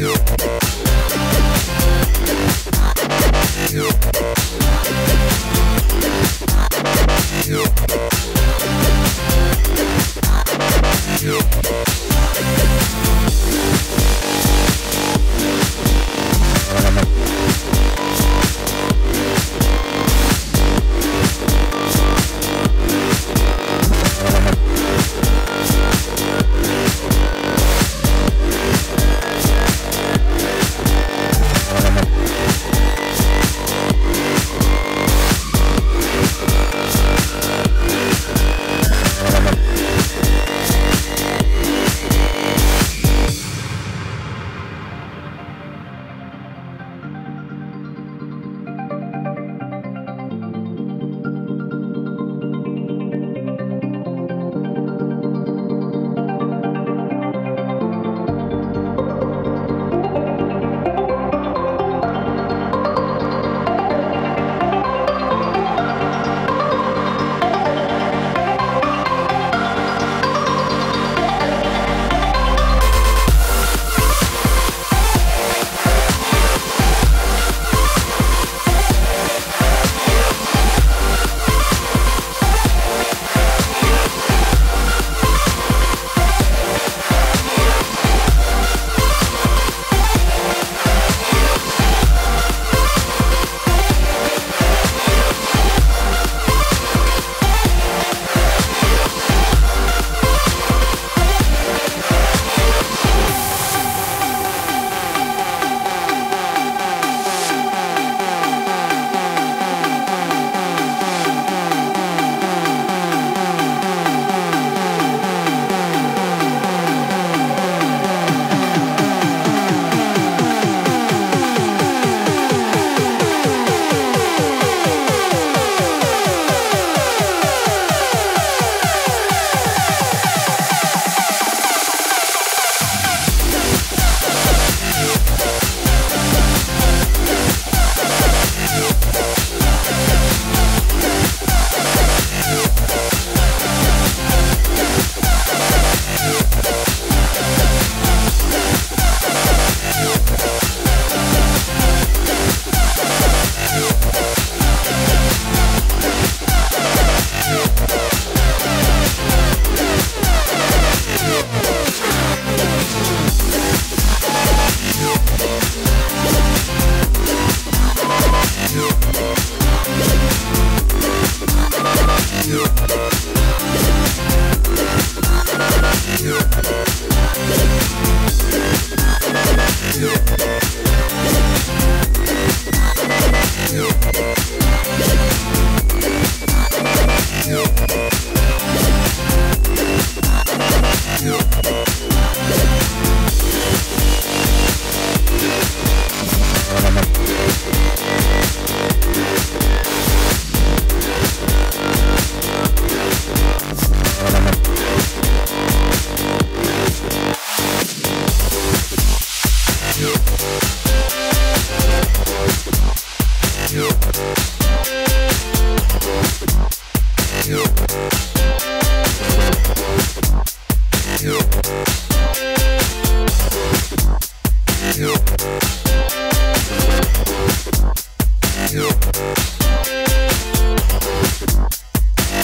you.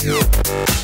you.